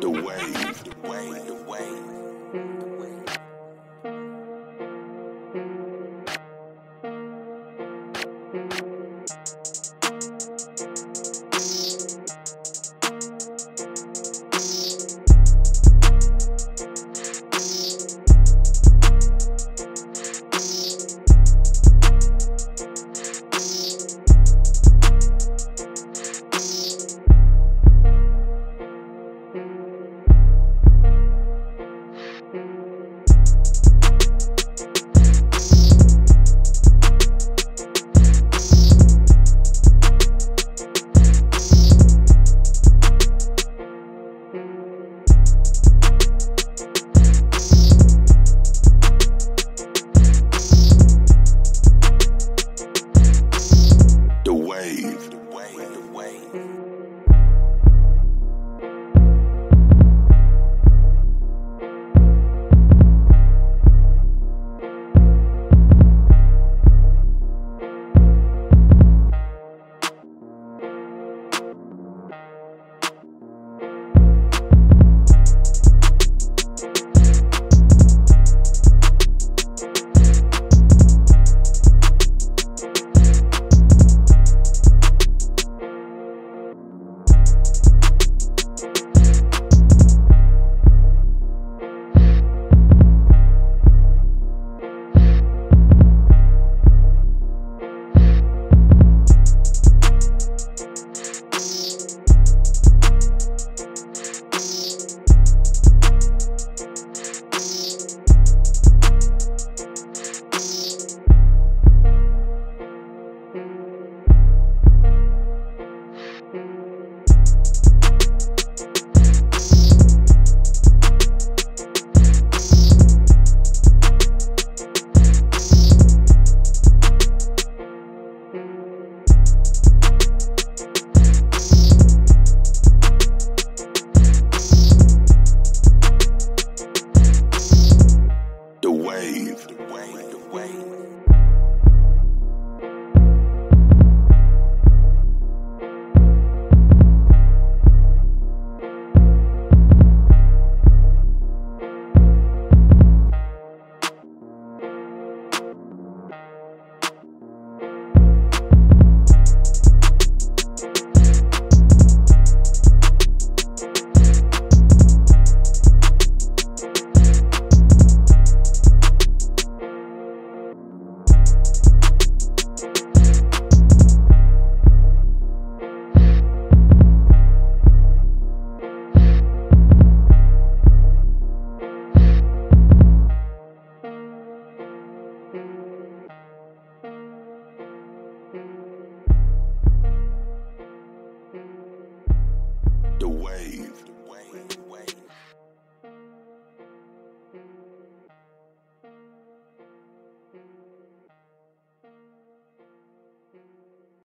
The wave. wave.